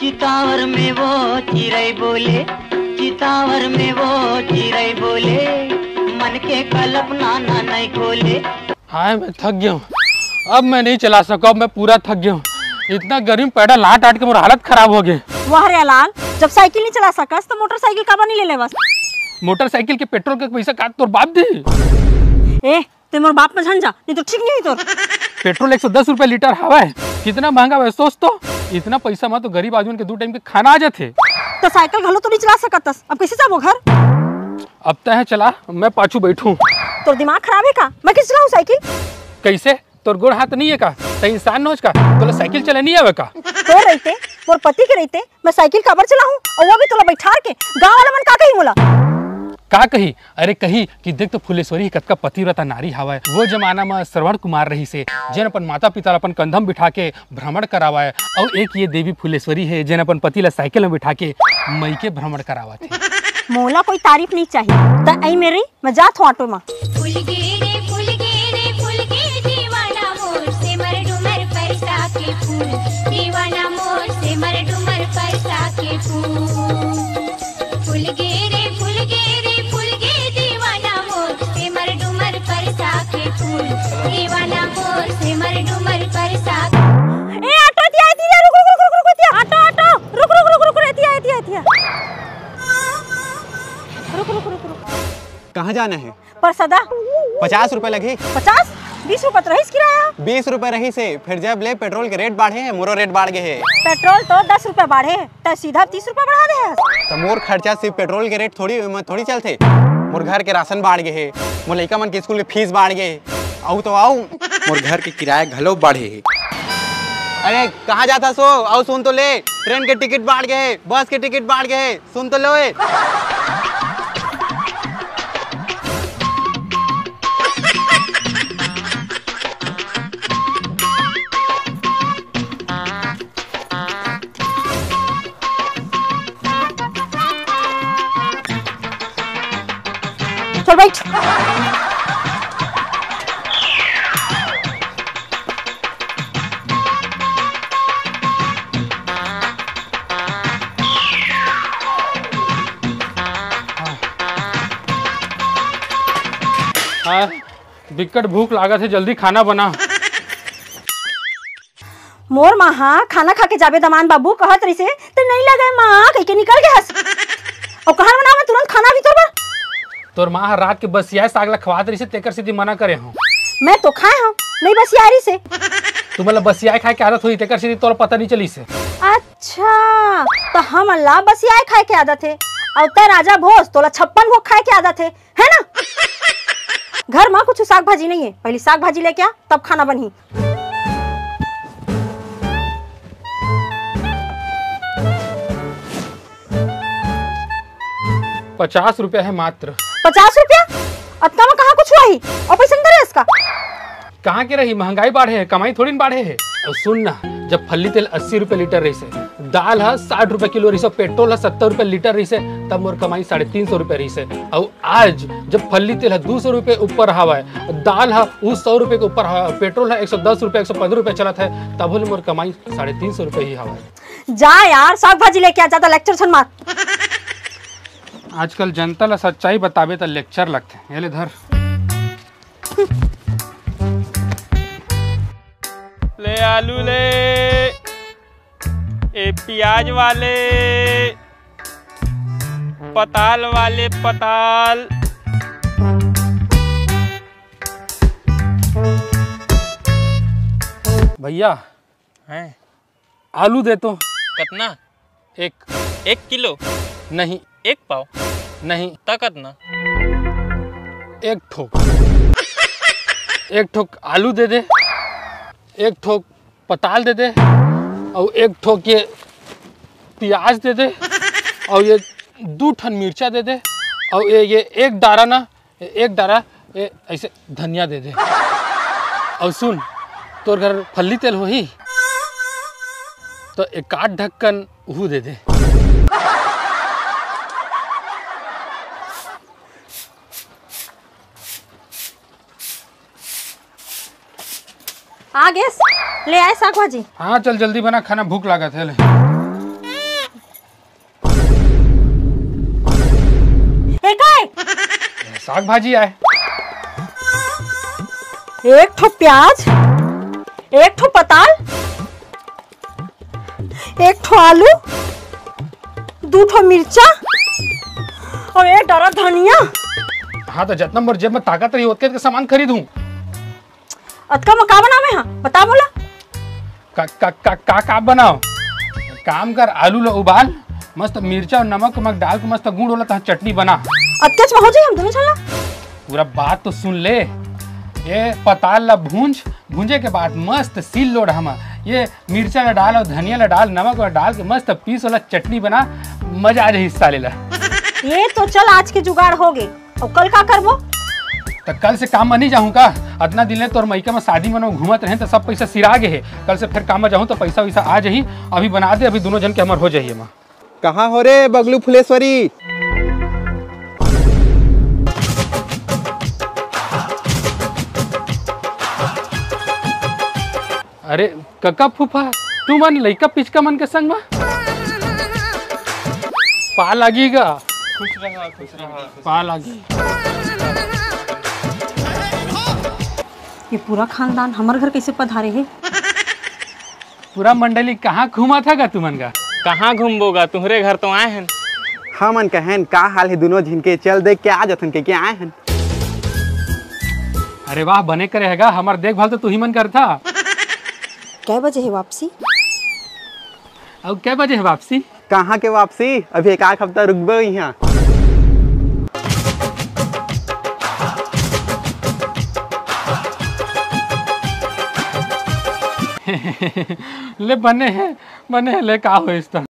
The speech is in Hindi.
चितावर में वो चिड़ै बोले चितावर में वो चिड़ै बोले मन के कल्पना ना नहीं खोले। हाय मैं थक गया हूँ। अब मैं नहीं चला सका अब मैं पूरा थक गया हूँ। इतना गर्मी पैडल आट आट के मेरा हालत खराब हो गई वाह रे लाल जब साइकिल नहीं चला सकस तो मोटरसाइकिल का नहीं ले ले बस। मोटरसाइकिल के पेट्रोल का पैसा काट तोर बाप दी। ए ते मोर बाप में झन जा नहीं तो ठीक नहीं तोर। पेट्रोल एक सौ दस रुपये लीटर हवा है। कितना महँगा है सोच तो। इतना पैसा में तो गरीब आदमी के दो टाइम के खाना आ जाते। तो साइकिल घलो तो नहीं चला सकतस। अब कैसे जाबो घर? अब तय है चला। मैं पाछू बैठू। तोर दिमाग खराब है का? मैं कैसे चलाऊं साइकिल? कैसे? तोर गोड़ हाथ नहीं है का? तो इंसान नोच का? तोला साइकिल चले नहीं आवे का? तो रहते मोर पति के रहते मैं साइकिल काबर चलाऊं? और वो भी तोला बैठा के गाँव वाला मन का कही मोला का कही? अरे कही कि देख तो फुलेश्वरी कतका पतिव्रता नारी हवा वो जमाना में श्रवण कुमार रही से जेन अपन माता पिता अपन कंधम बिठा के भ्रमण करावा और एक ये देवी फुलेश्वरी है जेन अपन पति ला साइकिल में बिठा के मई के भ्रमण करावा थे मोला कोई तारीफ़ नहीं चाहिए तो आई मेरी मैं जात हूँ ऑटो में रुक रुक रुक रुक। कहाँ जाना है? पर सदा। पचास रुपए लगे। पचास? बीस रुपये तो रहीस किराया। बीस रुपए रही से फिर जब ले पेट्रोल के रेट बढ़े हैं मोरो रेट बढ़ गए है। पेट्रोल तो दस रुपये बढ़े तो सीधा तीस रुपये बढ़ा दे तो मोर खर्चा सिर्फ़ पेट्रोल के रेट थोड़ी थोड़ी चलते। मोर घर के राशन बढ़ गए है। मोर लड़का मन के स्कूल के फ़ीस बढ़ गए आऊ तो आऊ मोर घर के किराया घलो बढ़े है। अरे कहाँ जाता सो? आओ सुन तो ले ट्रेन के टिकट बढ़ गए बस के टिकट बढ़ गए सुन तो लो ए। चल हाँ। दिक्कत भूख लागत है जल्दी खाना बना। मोर माँ हाँ खाना खा के जाबे दमान बाबू कहत रही से तो नहीं लगे माँ कह के निकल गए हस और कहाँ बनावे तुरंत खाना भी तोर तोर माँ रात के बस यह साग ला खवात रही से तेकर सीधी मना करे हूँ। मैं तो खाए हूँ नहीं बस यारी से। तू मतलब बसिया खाए के आदत हुई तेकर सीधी तोरा पता नहीं चली से। अच्छा तो हम अल्लाह बस याय खाए के आदत है। और ते राजा भोज तोला छप्पन भोग खाए के आदत है है ना? घर माँ कुछ साग भाजी नहीं है पहले साग भाजी लेके आ तब खाना बनी। पचास रुपया है मात्र। पचास रुपया? अतना में कहाँ कुछ हुआ ही? और पैसा नहीं इसका। कहाँ के रही? महँगाई बढ़े है कमाई थोड़ी न बढ़े है। और सुन ना जब फली तेल अस्सी रुपए लीटर रही से दाल है साठ रुपए किलो रही से पेट्रोल है सत्तर रुपए लीटर रही से तब मोर कमाई साढ़े तीन सौ रुपए रही से। और आज जब फली तेल है दो सौ रुपए ऊपर हवा है दाल है वो सौ रुपए के ऊपर हवा है पेट्रोल है एक सौ दस रुपए एक सौ पंद्रह रुपए चलत है तब मोर कमाई साढ़े तीन सौ रुपए ही हवा है। जा यार साग भाजी लेके आ ज़्यादा लेक्चर सुन मत। आजकल जनता ला सच्चाई बताबे तो लेक्चर लगते हैं ये ले धर। ले आलू ले ए प्याज वाले पताल वाले पताल। भैया हैं? आलू दे तो। कितना? एक एक किलो? नहीं। एक पाव। नहीं, ताकत ना। एक ठोक। एक ठोक आलू दे दे। एक ठोक पताल दे दे। और एक ठोक ये प्याज दे दे। और ये दो ठन मिर्चा दे दे। और ये ये एक डारा ना एक डारा, ये ऐसे धनिया दे दे। और सुन, तोर घर फल्ली तेल हो ही तो एक आठ ढक्कन वह दे दे। आ गए ले आए साग भाजी हाँ चल जल्दी बना खाना भूख लगा थे साग भाजी आए। एक ठो प्याज एक ठो पताल एक ठो आलू दो ठो मिर्चा और एक डरा धनिया। हाँ तो जितना मर्ज़ी में ताकत रही उतने सामान खरीदूं। अतका में का बनावे हाँ? बता बोला का का का का, का बनाओ काम कर आलू ला उबाल मस्त मिर्चा और नमक वमक डाल के मस्त गुड़ वाला तहाँ चटनी बना। अत्याच में हो जाए हम दोनों चला पूरा बात तो सुन ले। ये पताल ला भूंज भूंजे के बाद मस्त सील लोड हम। ये मिर्चा ला डाल और धनिया ला डाल नमक ला डाल के मस्त पीस वाला चटनी बना मज़ा आ जाए हिस्सा ले ला। ये तो चल आज के जुगाड़ हो गए। और कल का करबो? तो कल से काम में नहीं जाऊँ का अतना दिन ले तोर मैका में शादी में घूमत रहे तो सब पैसा सिरा गे है। कल से फिर काम में जाऊँ तो पैसा वैसा आ जाही अभी बना दे अभी दोनों जन के हमार हो जाइए माँ। कहाँ हो रे बगलू फुलेश्वरी? अरे कका फूफा तू मन लइका पिचका मन के संग में? पा लगीगा खुश रहा खुश रहा पा लगी ये पूरा खानदान हमारे घर कैसे पधारे है? पूरा मंडली कहाँ घूमा था गा तुमन का कहाँ घूमबोगा तुम्हारे घर तो आए हैं हमन कहन का हाल है दोनों झिनके चल देख के आ जथन के, के आए हैं अरे वाह बने करे हैगा हमार देखभाल तो तू ही मन कर था। कै बजे है वापसी? अब कै बजे है वापसी? कहाँ के वापसी? अभी एक आध हफ़्ता रुकबे यहाँ ले बने हैं बने हैं ले का हो इस तरह।